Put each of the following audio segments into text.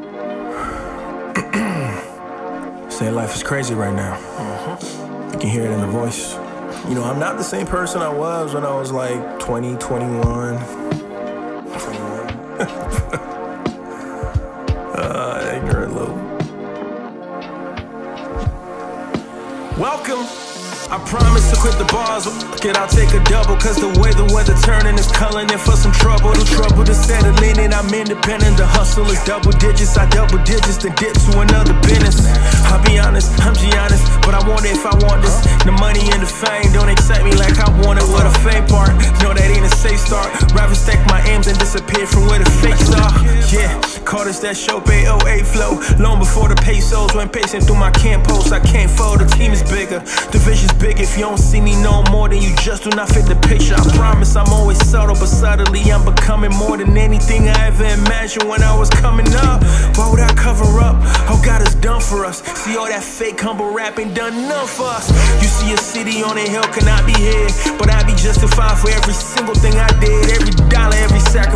Say life is crazy right now. You can hear it in the voice. You know, I'm not the same person I was when I was like 20, 21. 21. uh, ignorant little. Welcome. I promise to quit the bars. Get I'll take a double. Cause the way the weather turning is calling in for some trouble. The trouble to settle in and I'm independent. The hustle is double digits. I double digits, then dip to another business. I'll be honest, I'm Giannis, but I want it if I want this. The money and the fame don't excite me like I want it with a fame part. No, that ain't a safe start. Stack my aims and disappear from where the fakes are. Yeah, call this that Shopé, 08 flow. Long before the pesos went pacing through my camp posts. I can't fold, the team is bigger. The vision's big if you don't see me no more than you just do not fit the picture. I promise I'm always subtle, but subtly I'm becoming more than anything I ever imagined when I was coming up. Why would I cover up? Oh, God has done for us. See all that fake humble rapping done enough for us. You see a city on a hill cannot be hid, but I be justified for every single thing I did,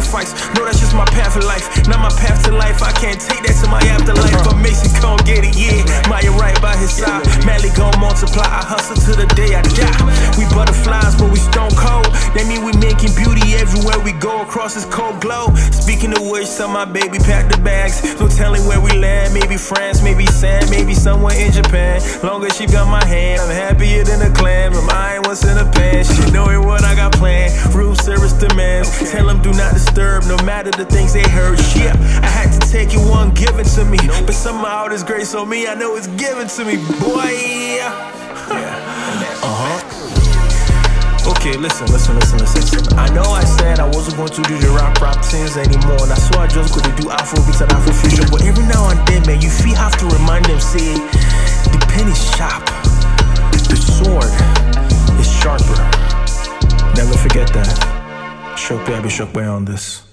sacrifice. No, that's just my path of life, not my path to life. I can't take that to my afterlife, but Mason gon' get it, yeah. Maya right by his side, Madly gon' multiply. I hustle to the day I die. We butterflies, but we stone cold. That mean we making beauty everywhere we go across this cold globe. Speaking of which, tell my baby pack the bags. No telling where we land. Maybe France, maybe Sam, maybe somewhere in Japan. Long as she got my hand, I'm happier Service demands. Tell them do not disturb, no matter the things they heard. Yeah, I had to take it, one given to me. But somehow this grace on me, I know it's given to me, boy. Yeah. Uh huh. Okay, listen, listen, listen, listen. I know I said I wasn't going to do the rap rap things anymore, and I swore I just couldn't do Afrobeats and Afrofusion. But every now and then, man, you feel have to remind them, say, the pen is sharp, the sword is sharper. Never forget that. Shock I be shocked by on this.